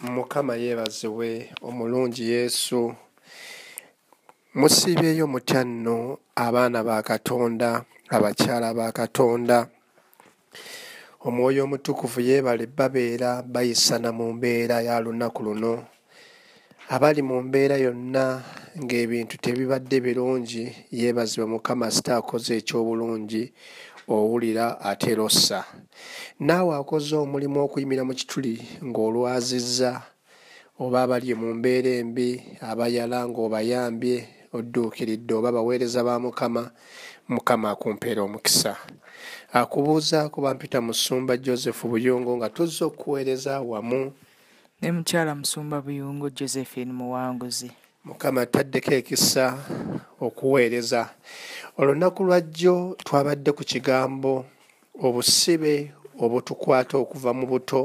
mukama yeebazibwe omulungi yesu. Musiibyeyo mutya nno abaana ba katonda abakyala ba katonda? Omwoyo omutukuvu yeebale babeera bayisana mu mbeera ya lunaku luno. Abali mu mbeera yonna ng'ebintu tebibadde birungi yeebazibwe mukama sita akoze ekyobulungi owulira ate rossa naawe akoze omulimu okuyimira mu kituli ng'olwazizza oba abali mu mbeera embi abayala ng'obayambye odduukiridde oba baweereza ba mukama mukama akumpeera omukisa. Akubuuzaako bampita musumba joseph buyungu nga tuzza okuweereza wamu. Ne mukyala musumba buyungu josephine muwanguzi. Mukama taddeko ekisa okuweereza olunaku lwajjo twabadde ku kigambo obusibe obutukwata okuva mu buto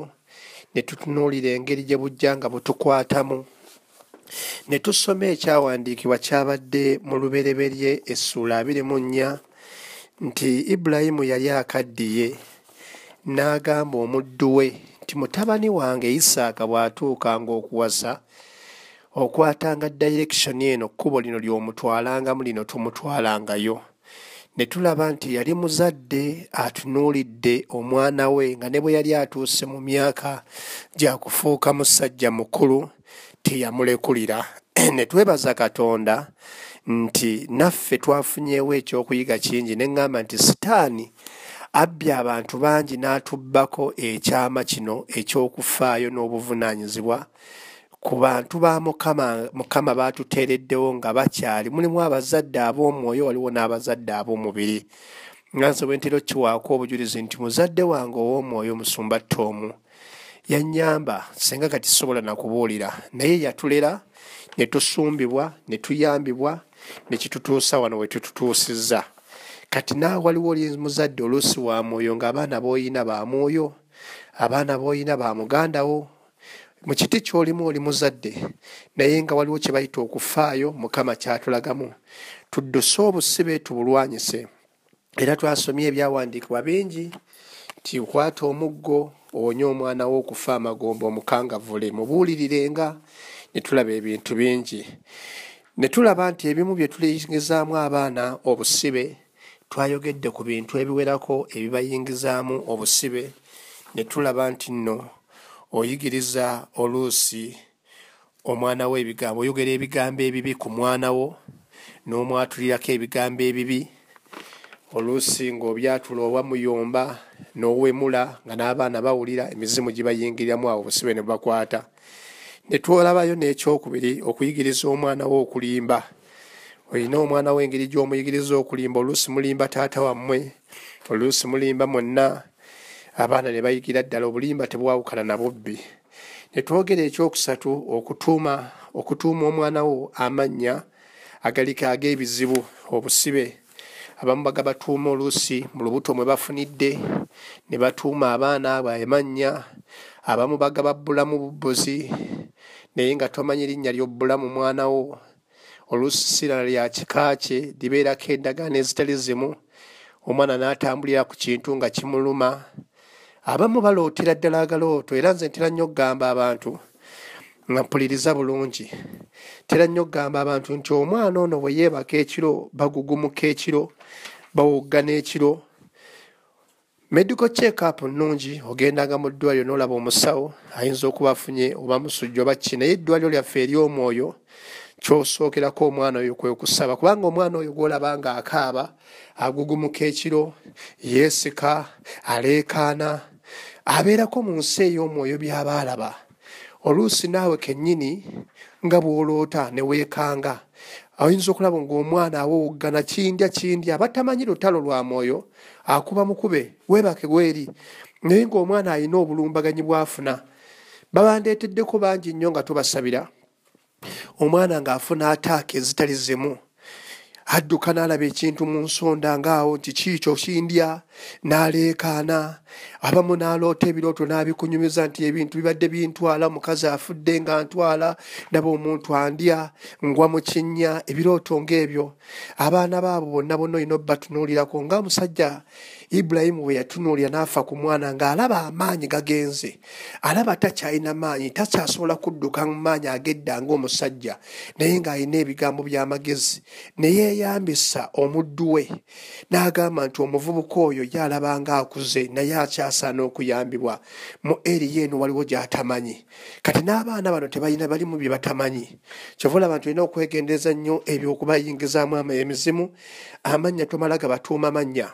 ne tutunuulira engeri gye bujja nga butukwatamu. Ne tusoma ekyawandiikibwa kyabadde mu lubereberye essuula abiri mu nnya nti ibulayimu yali akaddiye n'agamba omuddu we nti mutabani wange isaaka bw'atuukanga okuwasa okwatanga dayirekishoni eno kkubo lino ly'omutwalangamu lino tumutwalangayo ne tulaba nti yali muzadde atunuulidde omwana we nga ne bwe yali atuuse mu myaka gya kufuuka musajja mukulu teyamulekulira. Ne twebaza katonda nti naffe twafunyeewo ekyokuyiga kingi. Ne ŋŋamba nti sitaani abbye abantu bangi n'atubbako ekyama kino ekyokufaayo n'obuvunaanyizibwa ku bantu ba mukama mukama baatuteereddewo nga bakyali. Mulimu abazadde ab'omwoyo waliwo n'abazadde ab'omubiri. Nga nsobe ntera kiwaako obujulizi nti muzadde wange ow'omwoyo musumba ttoomu yannyamba senga kati sobola nakubuulira. Naye yatulera ne tusumbibwa ne tuyambibwa ne kitutuusa wano we tututuusizza. Kati naawe waliwo oli muzadde oluusi wa mwoyo ng'abaana b'oyina ba mwoyo abaana b'oyina ba muganda wo mu kiti ky'olimu oli muzadde naye nga waliwo kye bayita okufaayo mukama kyatulagamu. Tudduse obusibe tubulwanyise era twasomye ebyawandiikibwa bingi nti kwata omuggo owonye omwana wo okufa amagombe omukangavule mubuulirirenga ne tulaba ebintu bingi. Ne tulaba nti ebimu bye tuliyingizaamu abaana obusibe twayogedde ku bintu ebiwerako ebibayingizaamu obusibe. Ne tulaba nti nno oyigiriza oluusi omwana wo ebigambo oyogera ebigambo ebibi ku mwana wo n'omwatulirako ebigambo ebibi. Oluusi ng'obyatula oba muyomba n'owemula nga n'abaana bawulira emizimu gibayingiriramu awo obusibe ne bakwata. Ne twolabayo n'ekyokubiri okuyigiriza omwana wo okulimba. Olina omwana wo engeri gy'omuyigiriza okulimba oluusi mulimba taata wammwe oluusi mulimba mwonna abaana ne bayigira ddala obulimba tebwawukana na bubbi. Ne twogera ekyokusatu okutuuma okutuuma omwana wo amannya agaliko ag'ebizibu obusibe. Abamu baga batuuma oluusi mu lubuto mwe bafunidde ne batuuma abaana abo amannya abamu bagaba bbulamu bubbuzi naye nga tomanyi linnya ly'obbulamu mwana wo. Oluusi sirala lya kika kye libeerako endagaano ezitali zimu. Omwana n'atambulira ku kintu nga kimuluma abamu balootera ddala agalooto era nze ntera nnyo okugamba abantu nga mpuliriza bulungi. Tera nnyo okugamba abantu nti omwana ono bwe yeebaka ekiro bagugumuka ekiro bawoggana ekiro medical checkup nnungi ogendanga mu ddwaliro n'olaba omusawo ayinza okuba afunye oba musujja oba ki naye eddwaliro lyaffe ery'omwoyo kyosookerako omwana oyo kwe kusaba. Kubanga omwana oyo gwolaba nga akaaba agugumuka ekiro yeesika aleekaana abeerako mu nsi ey'omwoyo by'aba alaba oluusi naawe kennyini nga bw'oloota ne weekanga. Oyinza okulaba ng'omwana awowoggana kindya kindya batamanyi lutalo lwa mwoyo akuba mukube weebake gweri naye ng'omwana alina obulumbaganyi bw'afuna babandeeteddeko bangi nnyo nga tubasabira omwana ng'afuna ataaka ezitali zimu adduka n'alaba ekintu mu nsonda ng'awo nti kiikyo kindya n'aleekaana. Abamu n'aloota ebirooto n'abikunyumiza nti ebintu bibadde bintwala mukazi afudde nga ntwala ndaba omuntu andya ngwa mu kinnya. Ebirooto ng'ebyo. Abaana baabo bonna bonna olina obbatunuulirako nga musajja ibulayimu bwe yatunuulira n'afa ku mwana ng'alaba amaanyi gagenze. Alaba takyalina maanyi takyasobola kudduka mu maanyi agedda ng'omusajja naye ng'alina ebigambo by'amagezi ne yeeyambisa omuddu we n'agamba nti omuvubuka oyo yalaba ng'akuze naye akyasaana okuyambibwa. Mu eriyo eno waliwo gy'atamanyi. Kati n'abaana bano tebalina balimu bye batamanyi. Kyova olaba nti olina okwegendereza nnyo ebyo okubayingizaamu emizimu amannya tomala gabatuuma mannya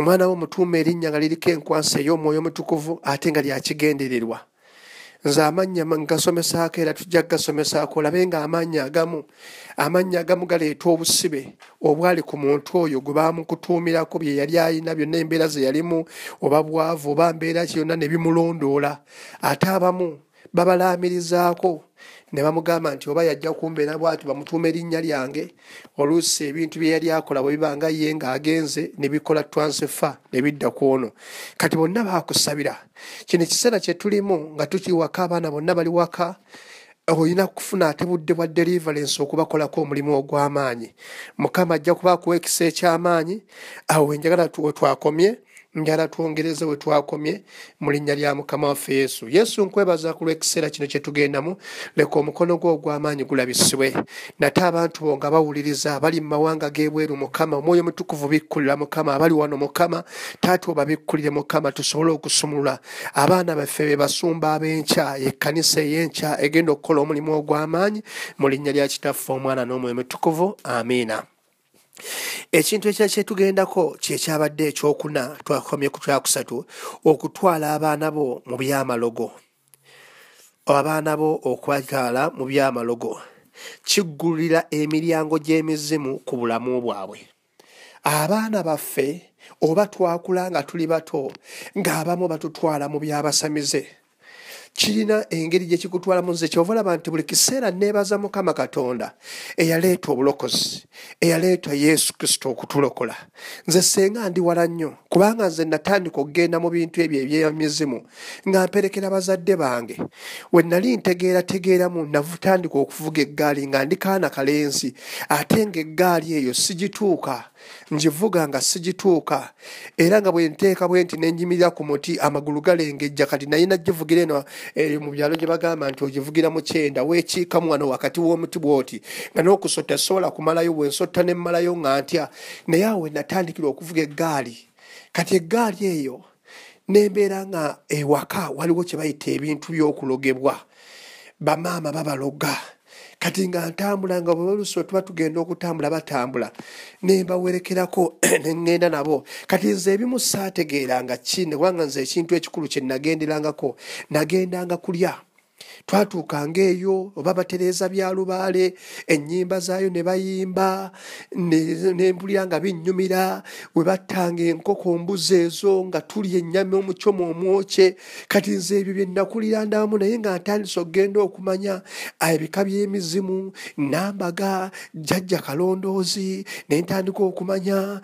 omwana wo mutuuma erinnya nga liriko enkwansa ey'omwoyo omutukuvu ate nga lyakigendererwa nze amannya ngasomesaako era tujja kugasomesaako olabe nga amannya agamu amannya agamu galeeta obusibe obwali ku muntu oyo gwe bamukutuumirako bye yali ayina byonna embeera ze yalimu oba bwavu oba mbeera kyonna ne bimulondoola. Ate abamu babalaamirizaako. Ne bamugamba nti oba yajja kumbeera bwati bamutuuma erinnya lyange oluusi ebintu bye yali akola bwe bibanga ye ng'agenze ne bikola twansefa ne bidda ku ono. Kati bonna baakusabira. Kino ekiseera kye tulimu nga tukiri waka abaana bonna bali waka olina kufuna ate budde bwa deliverance okubakolako omulimu ogw'amaanyi. Mukama ajja kuba akuwa ekisa eky'amaanyi awo enjagala wetwakomye njala twongereze we twakomye mu linnya lya mukama waffe yesu. Yesu nkwebaza ku lw'ekiseera kino kye tugendamu leka omukono gwo ogw'amaanyi gulabisibwe. Nate abantu bo nga bawuliriza abali mu mawanga g'ebweru mukama omwoyo mutukuvu bikkulira mukama abali wano mukama taata obabikkulire mukama tusobole okusumulula. Abaana baffe be basumba ab'enkya ekkanisa ey'enkya egenda okukola omulimu ogw'amaanyi mu linnya lya kitaffe omwana n'omwoyo mutukuvu amiina ekintu ekira kyetugendako kyekyabadde ekyokuna twakomye ku kyakusatu okutwala abaana bo mu byamalogo. Abaana bo okubatwala mu byamalogo kiggulira emiryango gy'emizimu ku bulamu bwabwe. Abaana baffe oba twakula nga tuli bato ng'abamu batutwala mu byabasamize kirina engeri gye kikutwalamu nze kyova olaba nti buli kiseera neebaza mukama katonda eyaleeta obulokozi eyaleeta yesu kristo okutulokola. Nze senga ndi wala nnyo kubanga nze natandika okugenda mu bintu ebyo ebyemizimu nga mperekera bazadde bange. We nali ntegeerategeeramu navutandika okuvuga eggaali nga ndi kaana kalenzi ate nga eggaali eyo sigituuka ngivuga nga sigituuka. Era nga bwe nteeka bwe nti nenyimirira ku muti amagulu galengejja kati naye nagivugira eno e, mu byalo gye bagamba nti ogivugira mu kyenda weekiikamu wano wakati w'omuti bw'oti. Nga n'okusota sobola kumalayo bwe nsota ne mmalayo nga ntya. Naye awo natandikira okuvuga eggaali. Kati eggaali eyo nembeera nga ewaka waliwo kye bayita ebintu by'okulogebwa. Bamaama babaloga kati nga ntambula nga bweolusi tuba tugenda okutambula batambula. Nembawerekerako neŋŋenda nabo. Kati nze ebimu saategeeranga ki? Nekubanga nze ekintu ekikulu kye nagenderangako. Nagendanga kulya twatuukanga eyo oba batereeza bya lubaale ennyimba zaayo ne bayimba nempulira nga binnyumira we battanga enkoko mbuzi ezo nga tulya ennyama omucyomo omwokye kati nze ebyo bye nakulira ndamu naye nga ntandisa okugenda okumanya ebika by'emizimu nambaga jjajja kalondoozi ne ntandika okumanya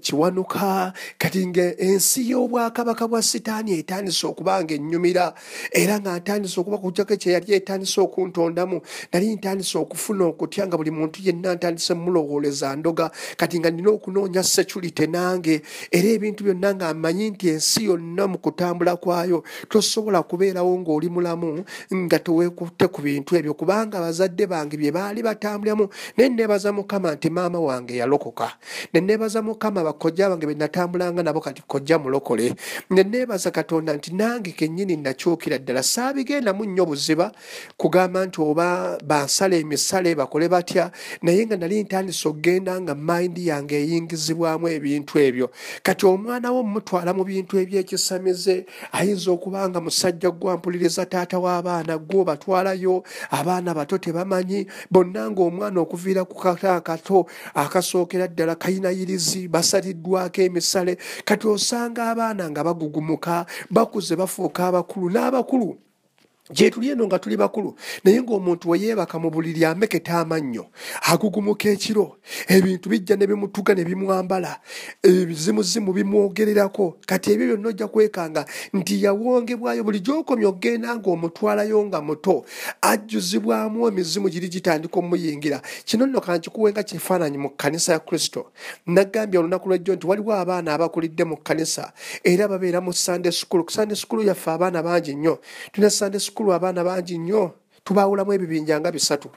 kiwanuka. Kati nga ensi y'obwakabaka bwa sitaani etandisa okuba nga ennyumira era nga ntandisa okuba kujjako kyeyali etandisa okuntondamu. Nali ntandisa okufuna okutya nga buli muntu yenna ntandise mulowooleza ndoga kati nga nina okunoonya security nange era ebintu byonna nga mmanyi nti ensi yonna mu kutambula kwayo tosobola kubeerawo ng'oli mulamu nga teweekutte ku bintu ebyo. Kubanga abazadde bange bye baali batambulamu naye neebaza mukama nti maama wange yalokoka. Ne neebaza mukama bakojja bange be natambulanga nabo kati kojja mulokole. Ne neebaza katonda nti nange kennyini nakyukira ddala saabigendamu nnyo buziba kugamba nti oba bansala emisale bakole batya naye nga nali ntandisa okgenda nga mayindi yange eyingizibwamu ebintu ebyo. Kati omwana wo mutwala mu bintu ebyekisamize ayinza okuba nga musajja gwampuliriza taata w'abaana gwo batwalayo abaana bato tebamanyi bonna ngaomwana okuviira ku kata kato akasookera ddala kayinayirizi basaliddwako emisale. Kati osanga abaana nga bagugumuka bakuze bafuuka abakulu n'abakulu gyetuli eno nga tuli bakulu naye ng'omuntu weyeebaka mu buliri ameketa amannyo agugumuka ekiro. Ebintu bijja ne bimutuga ne bimwambala ebizimuzimu bimwogererako. Kati ebyo byonna ojja kwekanga nti yawongebwayo buli gy'okomye okgenda ng'omutwalayo nga muto ajjuzibwamu emizimu giri gitandika omuyingira. Kino nno kankikuwe nga kifaananyi mu kkanisa ya kristo. Naggambye olunaku lwejjo nti waliwo abaana abakulidde mu kkanisa era babeera mu sande sukulu ku sande sukulu yaffe abaana bangi nnyo. Tulina sande sukulu abaana bangi nnyo tubawulamu ebibinja nga bisatu.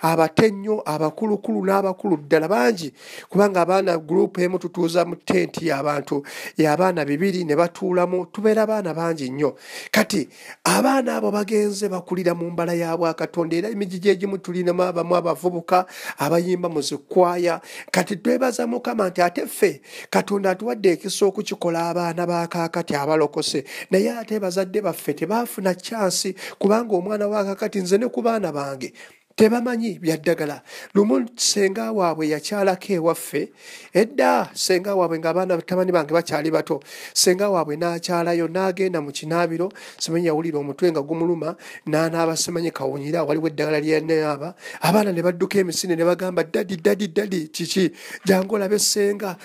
Abate nnyo abakulukulu n'abakulu ddala bangi kubanga abaana gurupu emu tutuuza mu tenti yabantu yabaana bibiri ne batuulamu tubeera abaana bangi nnyo. Kati abaana abo bagenze bakulira mu mbala ya bwakatonda era emigigi egimu tulinamu abamu abavubuka abayimba mu zikwaya. Kati twebaza mukama nti ate ffe katonda atuwadde ekisa okukikola abaana bakakati abalokose. Naye ate bazadde baffe tebaafuna kyansi kubanga omwana wakakati nze ne ku baana bange tebamanyi byaddagala. Lumu senga waabwe yakyalako ewaffe edda senga waabwe ngaabaana batabani bange bakyali bato senga waabwe n'akyalayo n'agenda mu kinaabiro simanyi yawulira omutwe nga gumuluma n'anaaba simanyi kawunyira waliwo eddagala lyenaaba abaana ne badduka emisinde ne bagamba dadi dadi dadi kiki? Jangu olabe senga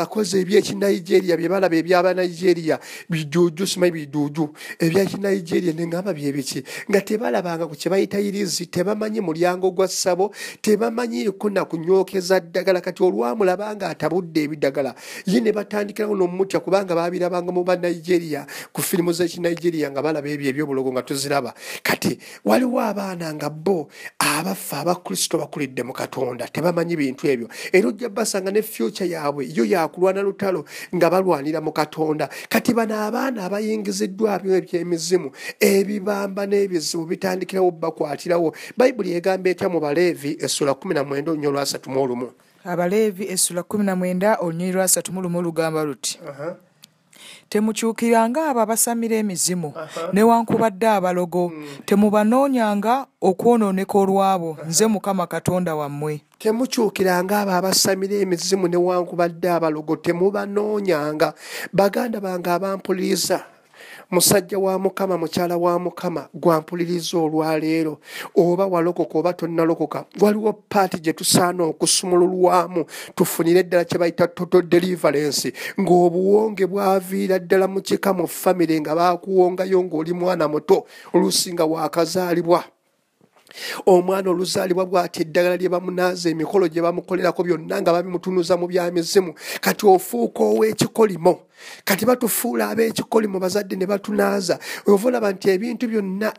akoze ebyekinigeria bye balaba ebyabanigeria bijuju simanyi bijuju. Ebyakinigeria neŋamba byebiki nga tebalabanga ku bayita irizi tebamanyi mulyango gwa ssabo tebamanyiiko nakunyokeza ddagala. Kati olwamulaba nga atabudde ebidagala ye ne batandikirawo nomutya kubanga babirabanga mu banigeria ku firimu zekinigeria nga balaba ebyo ebyobulogo nga tuziraba. Kati waliwo abaana nga bo abaffe abakristo bakulidde mu katonda tebamanyi bintu ebyo. Era ojja basanga ne fyuca yaabwe yo yakulwana lutalo nga balwanira mu katonda. Kati bano abaana abayingiziddwabyo ebyemizimu ebibamba n'ebizibu bitandikirawo bakwatirawo. Bayibuli egamba etya mu baleevi essula 19 olunyo lwasatu mu olumu? Abaleevi essula 19 olunyi lwasatu mu lumu olugamba luti temukyukiranga abo abasamira emizimu newankubadde abalogo. Mm. temubanoonyanga okwonooneka olwabo. Nze mukama katonda wammwe. Temukyukiranga abo abasamira emizimu newankubadde abalogo. Temubanoonyanga baganda bange abampuliriza musajja wa mukama mukyala wa mukama gwampuliriza olwaleero. Oba walokoka oba tonnalokoka waliwo paati gye tusaana okusumululwamu tufunire eddala kye bayita toto deliverance ng'obuwonge bwaviira ddala mu kika mu famire nga bakuwongayo ng'oli mwana muto olusinga wakazaalibwa. Omwana oluzaalibwa bw'ati eddagala lye bamunaaza emikolo gye bamukolerako byonna nga babimutunuza mu byamizimu kati ofuuka ow'ekikolimo kati batufuula ab'ekikolimo bazadde ne batunaaza ova olaba nti ebintu byonna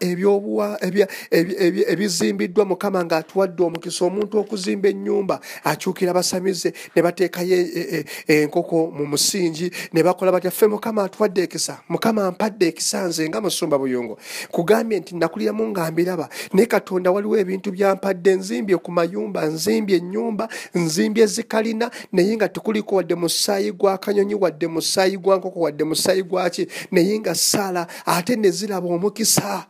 ebizimbiddwa mukama ng'atuwadde omukisa omuntu okuzimba ennyumba akyukira basamize ne bateekayo e, e, e, enkoko mu musingi ne bakola batya ffe mukama atuwadde ekisa mukama mpadde ekisa nze nga musumba buyungo kugambye nti nakuliramu nga mbiraba naye katonda waliwo ebintu byampadde nzimbye ku mayumba nzimbye ennyumba nzimbye zikalina naye nga tekuliko wadde musaayi gwa kanyonyi wadde musaayi musaayi gwa nkoko wadde musaayi gwaki naye nga saala ate ne ziraba omukisa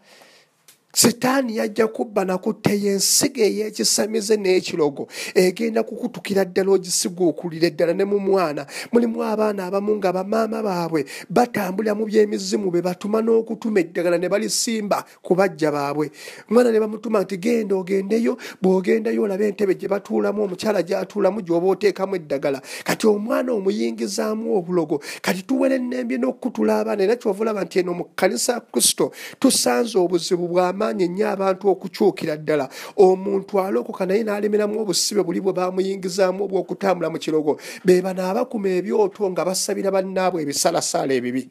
sitaani yajja kubba nakutteyo ensiga ey'ekisamize n'ekirogo egenda kukutukira ddala ogisiguukulira eddala ne mu mwana. Mulimu abaana abamu nga bamaama baabwe batambulira mu byemizimu be batuma n'okutuma eddagala ne balisimba ku bajja baabwe. Omwana ne bamutuma nti genda ogendeyo bw'ogendayo olaba entebe gye batuulamu omukyala gy'atuulamu gy'oba oteekamu eddagala. Kati omwana omuyingizaamu obulogo kati tuwere ennembye n'okukutula abaana era kyova olaba nti eno mu kkanisa kristo tusanze obuzibu bw'ama amaanyi ennyo abantu okukyukira ddala. Omuntu alokoka naye n'alemeramu obusibe buli bwe bamuyingizaamu obw'okutambula mu kirogo. Be bano abakuma ebyoto nga basabira bannaabwe ebisalasala ebibi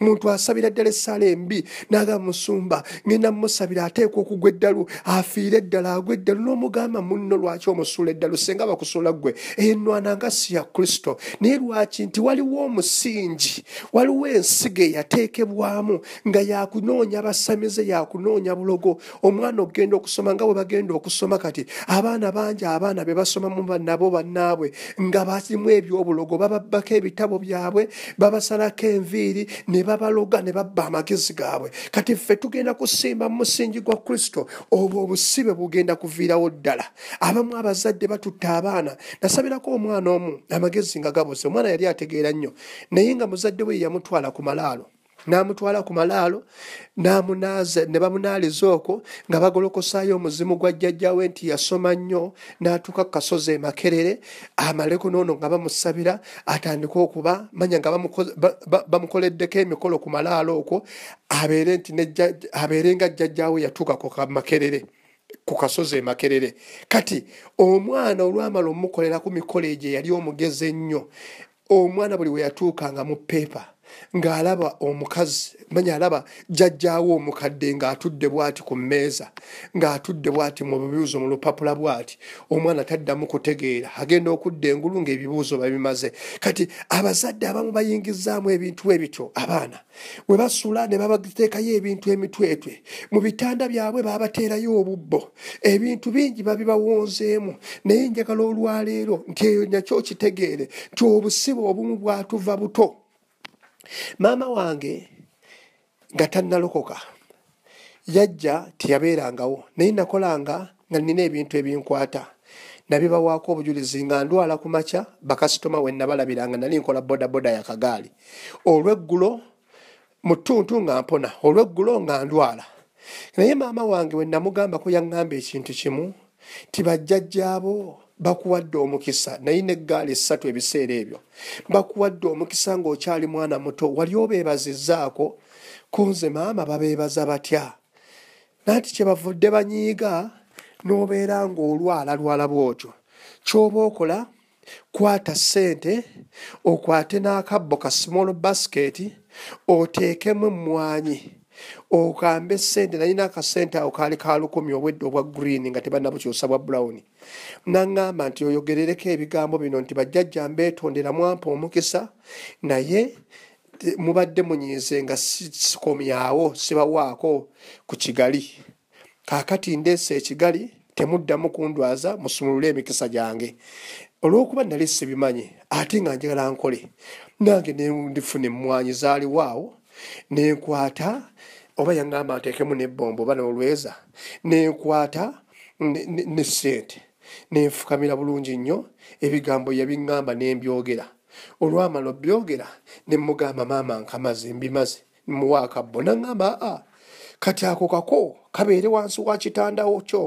muntu asabira ddala essaala embi naga musumba ngenda mumusabira ateeka okugwa eddalu afiire eddala agwa eddalu n'omugamba munno lwaki omusuula eddalu? Senga bakusuula ggwe. Enwananga si ya kristo. Naye lwaki nti waliwo omusingi waliwo ensiga eyateekebwamu nga yakunoonya basamize yakunoonya bulogo. Omwana okgenda okusoma nga bwe bagenda okusoma kati abaana bangi abaana be basomamu bannabo bannaabwe. Nga balimu ebyobulogo bababbako ebitabo byabwe babasalako enviiri ne babaloga ne babba amagezi gaabwe. Kati ffe tugenda kusimba mu musingi gwa kristo obwo obusibe bugenda kuviirawo ddala. Abamu abazadde batutta abaana. Nasabirako omwana omu amagezi nga gabuze omwana yali ategeera nnyo. Naye nga muzadde we yamutwala ku malaalo n'amutwala ku malaalo ne bamunaaliza okwo nga bagolokosaayo omuzimu gwa jjajjawe nti yasoma nnyo n'atuuka ku kasozi emakerere amaleko noono nga bamusabira atandike okuba manya nga bamukoleddeko emikolo ku malaalo okwo abeere nti abeere nga jjajjawe yatuuka ku kamakerere ku kasozi emakerere kati omwana olwamala omumukolera ku mikolo egyo eyali omugezi ennyo omwana buli we yatuukanga mu peepa ng'alaba omukazi manya alaba jjajjaawo omukadde ng'atudde bw'ati ku mmeeza ng'atudde bw'ati mu bibuuzo mu lupapula bw'ati omwana taddamu kutegeera agenda okudda engulu ng'ebibuuzo babimaze. Kati abazadde abamu bayingizaamu ebintu ebityo abaana we basula ne babateekayo ebintu emitwetwe mu bitanda byabwe baabateerayo obubbo ebintu bingi babibawonzeemu naye njagala olwaleero nti eyo nakyo kitegeere nti obusibe obumu bwatuva buto maama wange nga tannalokoka yajja teyabeerangawo. Naye nakolanga nga nina ebintu ebinkwata. Nabibawaako obujulizi nga ndwala ku makya bakasitoma we nabalabiranga nali nkola bodaboda yakagaali olweggulo mu ttuntu nga mpona olweggulo nga ndwala. Naye maama wange we namugambako yaŋŋamba ekintu kimu tibajjajjaabo bakuwadde omukisa naye neggaali essatu ebiseera ebyo. Bakuwadde omukisa ng'okyali mwana muto wali obeebazizzaako kunze maama babeebaza batya? Nanti kyebavudde banyiiga n'obeera ng'olwalalwala bwotyo kyoba okola kwata ssente okwate n'akabbo ka small basket oteekemu emmwanyi okambe sente nalina akasente awo kaali ka lukumi obwedde obwa green nga tebanabukyusa bwa brown. Naŋŋamba nti oyogerereko ebigambo bino nti bajjajja mbeetondera mwampa omukisa naye mubadde munyiize nga sikomyawo sibawaako ku kigali. Kaakati ndeesa ekigali temuddamu kundwaza musumulule emikisa gyange. Olw'okuba nali sibimanyi ate nga njagala nkole nange nendifuna emmwanyi zaaliwaawo nenkwata oba yaŋŋamba nteekemu nebbombo oba n'olweza nenkwata ne ssente nenfukamira bulungi nnyo ebigambo yabiŋŋamba nembyogera. Olwamala obyogera nemugamba maama nkamaze mbimaze muwaakabbo naŋŋamba aa kati ako kako kabeere wansi wa kitandawo kyo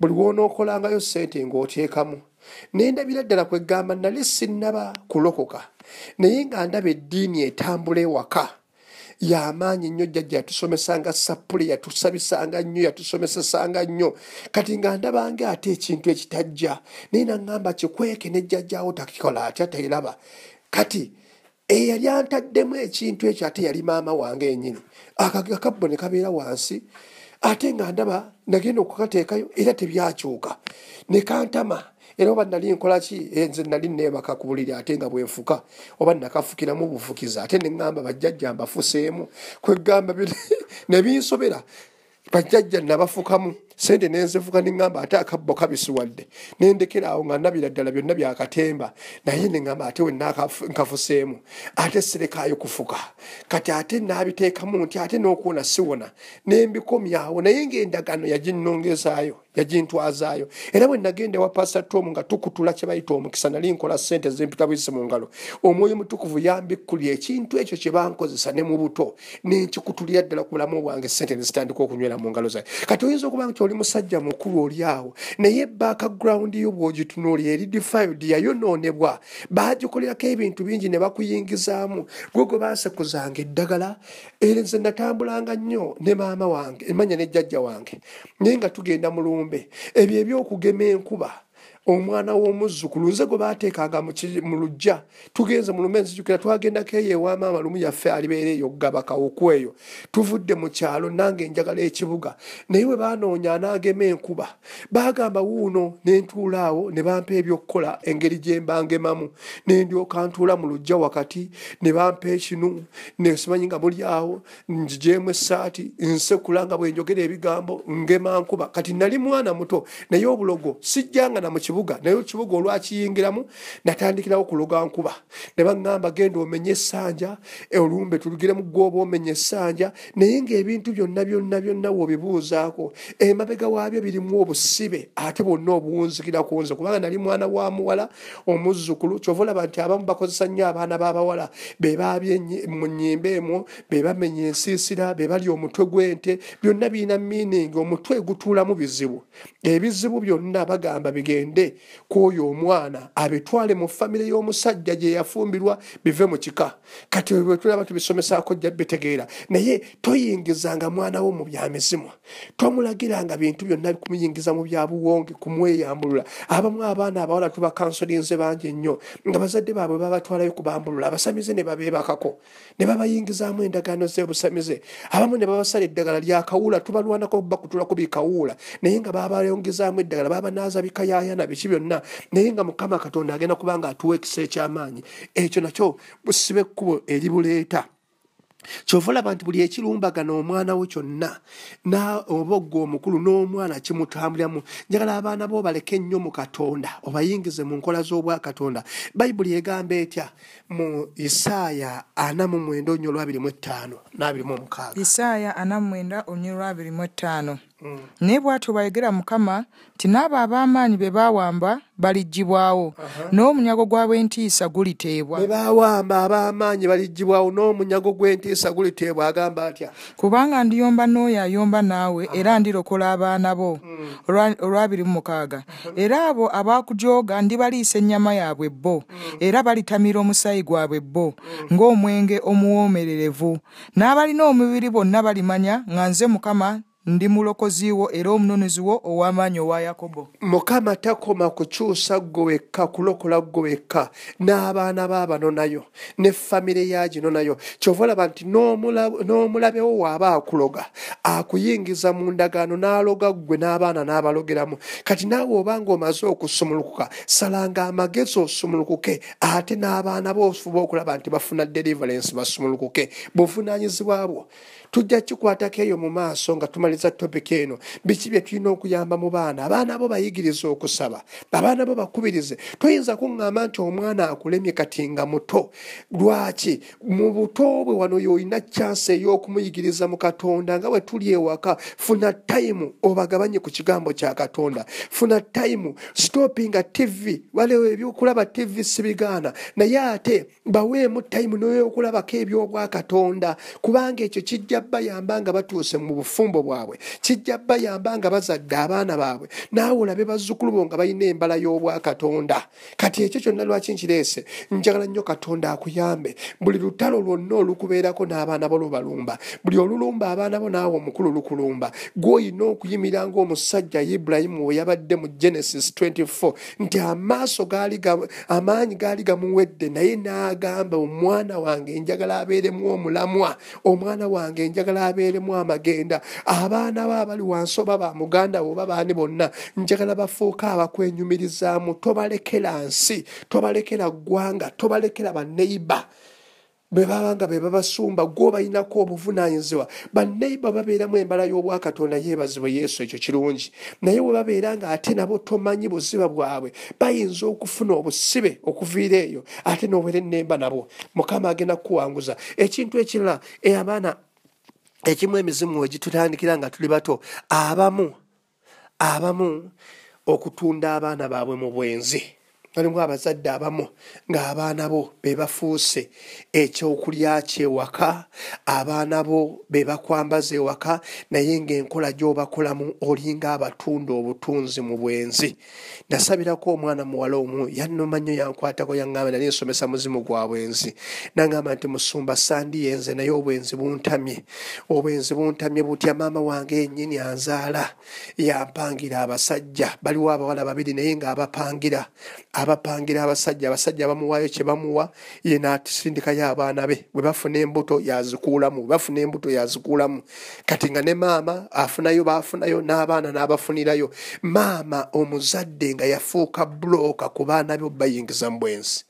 buli woonookolangayo ssente ng'oteekamu. Nendabira ddala kwegamba nali sinnaba kulokoka naye nga ndaba eddiini etambula ewaka yamaanyi nnyo jjajja yatusomesanga sappule yatusabisanga nnyo yatusomesesanga nnyo. Kati nga ndabange ate ekintu ekitajja naye naŋŋamba kikweke nejjajjawo takikola atya teraba kati eyali antaddemu ekintu ekyo ate yali maama wange enyini akakabbo ne kabeera wansi ate nga ndaba nagenda okukateekayo era tebyakyuka. Ne kantama era oba nali nkolaki eh, nze nali neebaka ku buliri ate nga bwenfuka oba nakafukiramu bufukiza ate neŋŋamba bajjajja mbafuseemu. Kwegamba nebinsobera bajjajja nabafukamu sente nenzifuka neŋŋamba ate akabbo kabisiwadde nendekera awo nga nabira ddala byonna byakatemba naye neŋŋamba ate wenankafuseemu ate sirekaayo kufuka kati ate nabiteekamu nti ate n'okuwona siwona. Nembikomyawo naye ngaendagano yaginnongezaayo yagintwazaayo. Era bwe nagenda wa pasta tom nga tukutula kye bayita omukisa nali nkola sente zempita bwisi mu ngalo. Omwoyo mutukuvu yambikkulya ekintu ekyo kye bankozesa ne mu buto. Nenkikutulira ddala ku bulamu bwange sente nezitandika okunywera mu ngalo zaye kati oyinza okuba nti oli musajja mukulu oli awo. Naye background yo bwogitunuulira eri defiled yayonoonebwa. Bagikolerako ebintu bingi ne bakuyingizaamu. Gwe gwe bansekuzanga eddagala nze natambulanga nnyo ne maama wange emanya ne jjajja wange. Naye nga tugenda mulungu ngombe ebyo ebyokugema enkuba omwana w'omuzzukulu nze gwe baateekanga mu lujja tugenze mu lumenzi jukira twagendako eyo ewamaama lumu yaffe alibeera eyo gabaka okweyo tuvudde mu kyalo nange enjagala ekibuga. Naye we baanoonya anaagema enkuba baagamba wuuno nentuulaawo ne bampa ebyokukola engeri gye mbangemamu. Nendyoka ntuula mu lujja wakati ne bampa ekinu nesimanyi nga muli awo njijeemu essaati nsekula nga bwenjogera ebigambo ngema nkuba. Kati nali mwana muto naye obulogo sijjanga namuki kibuga. Naye ekibuga olwakiyingiramu natandikirawo kuloga nkuba ne baŋŋamba genda omenye essanja olumbe tulugiremu gwoba omenya essanja naye ngaebintu byonna byonna byonna weobibuuzaako emabega waabyo birimu obusibe ate bwonna obuwunzikira ku nze. Kubanga nali mwana wa muwala omuzzukulu kyova olaba nti abamu bakozesa nnyo abaana b'abawala bebaabye mu nnyimba emu bebamenya ensiisira bebali omutwe gw'ente byonna birina miiningi omutwe gutuulamu bizibu. Ebizibu byonna bagamba bigende kwoyo omwana abitwale mu famire y'omusajja gye yafumbirwa bive mu kika. Kati bwetulaba tubisomesaako jja bitegeera. Naye toyingizanga mwana wo mu byamizimu tomulagiranga bintu byonna kumuyingiza mu byabuwonge kumweyambulula. Abamu abaana abawala tubakansolinze bangi ennyo nga bazadde baabwe babatwalayo kubambulula. Abasamize ne babeebakako. Ne babayingizaamu endagaano z'ebusamize abamu ne babasala eddagala lyakawula tubalwanako bakutulako bikawuula naye nga babayongezaamu eddagala babanaaza bikayayana biki byonna naye nga mukama katonda agenda kubanga atuwa ekisa ekyamaanyi ekyo nakyo busibe ekkubo eribuleeta kyova olaba nti buli ekirumbagana omwana wo kyonna oba ogga omukulu n'omwana kimutambuliramu njagala abaana bo baleke ennyo mu katonda obayingize mu nkola z'obwakatonda bayibuli egamba etya? Mu isaaya ana mu mwenda onyo olwabirimu ettaano n'abirimu omukaaga isaaya ana mu mwenda onyo olwabirimu ettaano naye bw'atyo bayogera mukama nti n'abo ab'amaanyi be baawamba baliggibwawo n'omunyago gw'ab'entiisa guliteebwa. Be baawamba ab'amaanyi baliggibwawo n'omunyago gw'entiisa guliteebwa agamba atya? Kubanga ndiyomba n'oyo ayomba naawe era ndirokola abaana bo olwabiri mu mukaaga. Era abo abaakujooga ndibaliisa ennyama yaabwe bo era balitamira omusaayi gwabwe bo ng'omwenge omuwoomererevu. N'abalina omubiri bonna balimanya nga nze mukama ndi mulokozi wo era omununuzi wo ow'amaanyi owa yakobo. Mukama takoma kukyusa gwe wekka kulokola gwe wekka n'abaana baabano nayo ne famire ya gino nayo. Kyova olaba nti n'omulabewo waaba akuloga akuyingiza mu ndagaano n'aloga ggwe n'abaana n'abalogeramu. Kati naawe obanga omaze okusumulukuka salanga amagezi osumulukuke ate n'abaana boofuba okulaba nti bafuna deliverance basumulukuke. Buvunaanyizibwa bwo tujja kikwatako eyo mu maaso nga tumaliza topiki eno. Biki bye tulina okuyamba mu baana? Abaana bo bayigiriza okusaba. Abaana bo bakubirize. Toyinza kuŋŋamba nti omwana akulemye kati nga muto. Lwaki? Mu buto bwe wano yoolina kyansi ey'okumuyigiriza mu katonda nga bwe tuli ewaka funa tayimu obagabanye ku kigambo kya katonda. Funa tayimu sitopinga tivi waliwo ebyokulaba tivi sibigaana. Naye ate baweemu tayimu n'okulabako ebyobwakatonda kubanga ekyo kijja bayamba nga batuuse mu bufumbo bwabwe. Kijja bayamba nga bazadde abaana baabwe. Naawe olabe bazzukulu bo nga balina embala y'obwakatonda. Kati ekyo kyonna lwaki nkireese? Njagala nnyo katonda akuyambe. Buli lutalo lwonna olukubeerako n'abaana bo lubalumba. Buli olulumba abaana bo naawe omukulu lukulumba. Gw'olina okuyimira ng'omusajja ibulayimu we yabadde mu genesis 24 nti amaaso amaanyi gaali gamuwedde naye n'agamba omwana wange njagala abeeremu omulamwa omwana wange njagala abeeremu amagenda. Abaana bo abali wansi oba ba muganda we oba baani bonna njagala bafuuke abakwenyumirizaamu. Tobalekera nsi tobalekera ggwanga tobalekera baneiba bwe baba nga be babasumba gwobalinako obuvunanyizibwa baneiba babeeramu embala y'obwakatonda yeebazibwe yesu ekyo kirungi. Naye bwe babeera nga ate nabo tomanyi buziba bwabwe bayinza okufuna obusibe okuviira eyo ate n'obwera ennemba nabo. Mukama agenda kukuwanguza. Ekintu ekirala abaana ekimu emizimu wegitutandikira nga tuli bato abamu abamu okutunda abaana baabwe mu bwenzi walimu abazadde abamu ng'abaana bo be bafuuse ekyokulya kyewaka abaana bo be bakwambaza ewaka naye ng'enkola gy'obakolamu olinga abatunda obutunzi mu bwenzi. Nasabirako omwana muwala omu yannoma nnyo yankwatako yaŋŋamba nali nsomesa muzimu gwa bwenzi. Naŋŋamba nti musumba sandi yenze naye obwenzi buntamye. Obwenzi buntamye butya? Maama wange yennyini anzaala. Yampangira abasajja. Baliwo abawala babiri naye ng'abapangira abapangira abasajja abasajja bamuwaayo kye bamuwa ye n'atisindikayo abaana be. Bwe bafuna embuto yazikuulamu bwe bafuna embuto yazikuulamu kati nga ne maama afunayo baafunayo n'abaana n'abafunirayo maama omuzadde nga yafuuka bulooka ku baana be bayingiza mu bwensi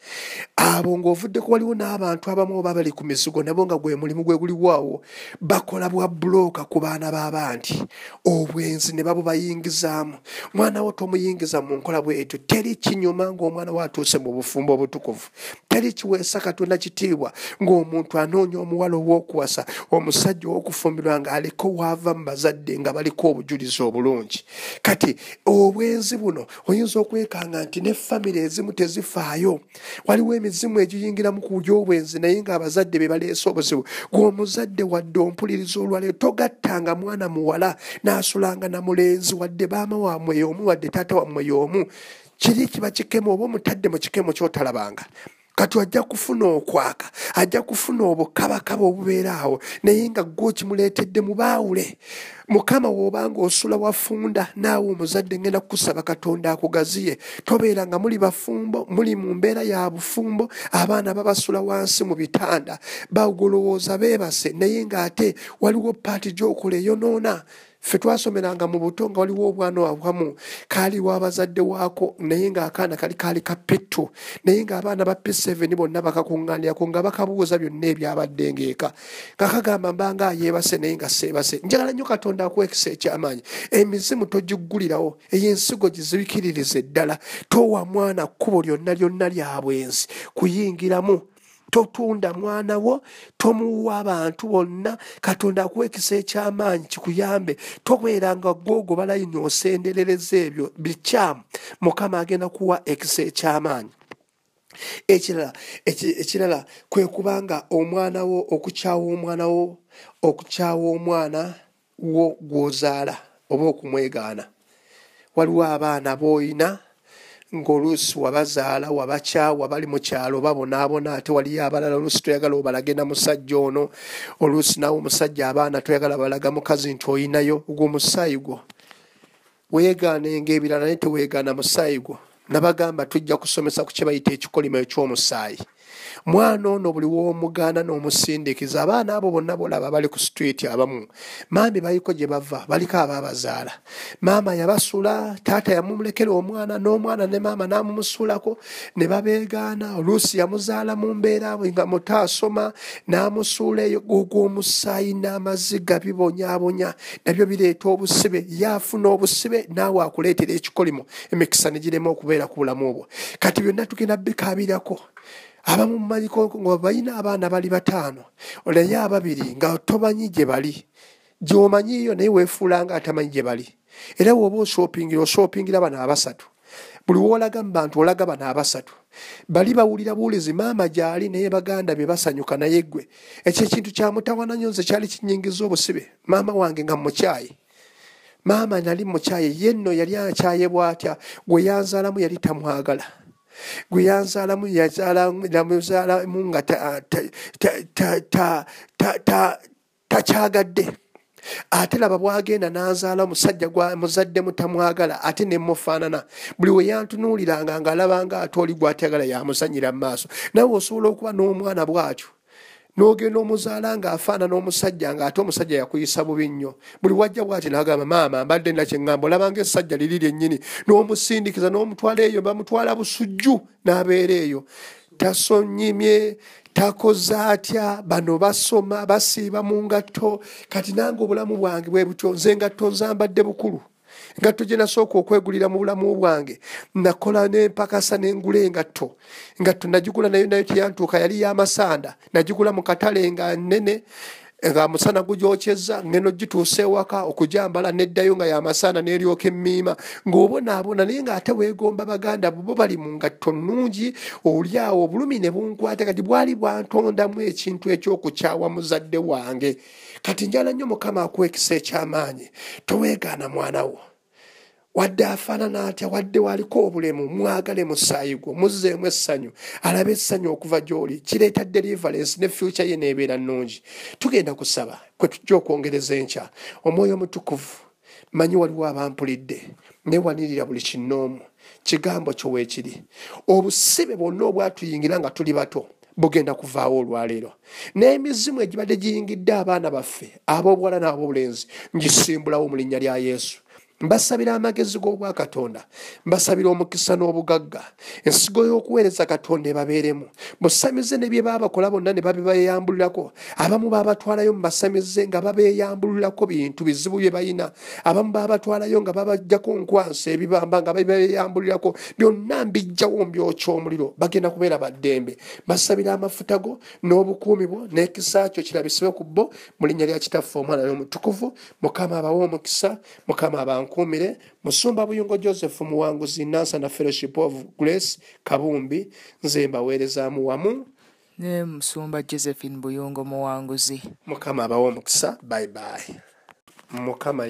abo ng'ovuddeko waliwo n'abantu abamu oba bali ku mizigo nabo nga gwe mulimu gwe guliwaawo bakola bwa bulooka ku baana b'abanti obwenzi ne babubayingizaamu mwana wo tomuyingiza mu nkola bwetyo teri kinyuma ng'omwana we atuuse mu bufumbo obutukuvu. Teri kiweesa katonda kitiibwa ng'omuntu anoonya omuwala ow'okuwasa omusajja ow'okufumbirwa ng'aleka owaava mu bazadde nga baliko obujulizi obulungi. Kati obwenzi buno oyinza okwekanga nti ne famire ezimu tezifaayo. Waliwo emizimu egiyingira mu kulya obwenzi naye ng'abazadde be baleese obuzibu. Gweomuzadde wadde ompuliriza olwaleero togattanga mwana muwala n'asulanga na mulenzi wadde baama wamwe y'omu wadde taata wamwe y'omu kiri kiba kikemu oba omutadde mu kikemu kyotalabanga kati ajja kufuna okwaka ajja kufuna obukabakaba obubeera awo naye nga gwe kimuleetedde mu baawule. Mukama woobanga osula wafunda naawe omuzadde ngenda kukusaba katonda akugaziye. Tobeera nga muli bafumbo muli mu mbeera ya bufumbo abaana babasula wansi mu bitanda. Bagolowooza beebase naye ng'ate waliwo paati gy'okola eyonoona ffe twasomeranga mu buto nga waliwo obwana awamu kaaliwo abazadde waako naye ng'akaana kali kaali ka petto naye ng'abaana ba p7 bonna bakakuŋŋanirako nga bakabuuza byonna ebyabadde ng'eka. Nga kagamba mbanga ayeebase naye nga seebase. Njagala nnyo katonda akuwekisa ekyamaanyi. Emizimu togiggulirawo ey'ensigo gizibikiririze ddala. Towa mwana kkubo lyonna lyonna lya bwenzi. Kuyingiramu totunda mwana wo tomuwa abantu bonna katonda akuwekisa ekyamaanyi kikuyambe tobeeranga gwogo balayini osenderereza ebyo bikyamu mukama agenda kuwa ekisa ekyamaanyi. Ekirala ekirala kwe kubanga omwana wo okukyawa omwana wo okukyawa omwana wo gwozaala oba okumwegaana. Waliwo abaana b'oyina ng'oluusi wabazaala wabakyawa bali mu kyalo babonaabona ate waliyo abalala oluusi toyagala obalage na musajja ono. Oluusi naawe omusajja abaana toyagala balaga mukazi nti oyinayo gwo musaayi gwo. Weegaanenga ebirala naye teweegaana musaayi gwo. Nabagamba tujja kusomesa ku kye bayita ekikolimo eky'omusaayi mwana ono buli woomugaana n'omusindikiza abaana abo bonna bolaba bali ku streeti abamu. Maami baliko gye bava baliko abaabazaala maama yabasula taata yamumulekera omwana n'omwana ne maama n'amumusulako ne babeegaana. Oluusi yamuzaala mu mbeera nga mutaasoma n'amusuula eyo ogw'omusaayi n'amaziga bibonyaabonya nabyo bireeta obusibe. Yaafuna obusibe naawe akuleetera ekikolimo emikisa ne girema okubeera ku bulamu obwo. Kati byonna tugenda bikaabirako abamu mumanyiko nga balina abaana bali bataano. Naye ababiri nga tomanyi gye bali. Gyomanyiiyo naye weefuulanga atamanyi gye bali. Era woba oshoopingira oshoopingira bano abasatu. Buli woolaga mu bantu olaga bano abasatu. Bali bawulira buwulizi maama gyali naye baganda bye basanyuka naye ggwe. Ekyo ekintu kyamutawana nyo nze kyali kinyingiza obusibe. Maama wange nga mukyayi maama nali mukyayi ye nno yali akyaye bw'atya gwe yanzaalamu yali tamwagala gwe yanzaalamu yazaalamu nga takyagadde ate laba bwagenda n'azaala omusajja muzadde mutamwagala ate nemufaanana buli we yantunuuliranga ng'alabanga ate oli gwatayagala yamuzanyira mu maaso. Nawe osobola okuba n'omwana bw'atyo n'ogenda omuzaala ng'afaanana omusajja ng'ate omusajja yakuyisa bubi nnyo. Buli wajja bw'ati n'agamba maama mbadde nakyeŋŋamba olabanga essajja liri lyennyini. N'omusindikiza n'omutwala eyo bamutwala busujju n'abeera eyo. Tasonyimye takoze atya? Bano basoma basiiba mu ngatto. Kati nange obulamu bwange bwe butyo nze engatto nzambadde bukulu engatto gye nasooka okwegulira mu bulamu bwange nakola nempakasa nengula engatto engatto nagigula nayo nayo teyantuuka yali yamasanda nagigula mu katale nga nene nga musana gugyokyeza ngeno gituusa ewaka okujambala neddayo nga yamasana neryoka emiima ng'obonaabona naye ng'ate weegomba baganda bo bali mu ngatto nnungi oliawo obulumi ne bunkwata kati bwali bwantondamu ekintu ekyokukyawa muzadde wange. Kati njala nnyo mukama akuwekisa ekyamaanyi toweegaana mwana wo wadde afaanana atya? Wadde waliko obulemu? Mwagale musaayi gwo muzzeemu essanyu. Alabe essanyu okuva gy'oli. Kireeta deliverance ne fyuca ye neebeera nnungi. Tugenda kusaba kwe tujja okwongereza enkya. Omwoyo omutukuvu manyi waliwo abampulidde newanirira buli kinoomu. Kigambo kyo weekiri obusibe bwonna obwatuyingira nga tuli bato bugenda kuvaawo olwaleero. N'emizimu egibadde giyingidde abaana baffe ab'obuwala n'ab'obulenzi ngisimbulawo mu linnya lya yesu mbasabira amagezi g'obwakatonda mbasabira omukisa n'obugagga. Ensigo y'okuweereza katonda ebabeeremu. Busamize ne bye baabakola bonna ne babibayambulirako abamu baabatwalayo mu basamize nga babeeyambulirako bintu bizibu bye balina abamu baabatwalayo nga babajjako nkwansa ebibamba nga babeeyambulirako byonna mbijjawo mbyokya omuliro. Bagenda kubeera baddembe. Basabira amafuta go n'obukuumi bwo n'ekisa kyo kirabisibe ku bo mu linnya lya kitaffe omwana n'omutukuvu. Mukama abawe omukisa. Mukama abankuumire musumba buyungo joseph muwanguzi nansa na fellowship of grace kabumbi nze mbaweerezaamu wamu ne musumba josephine buyungo muwanguzi. Mukama abawe omukisa. Bye bye mukama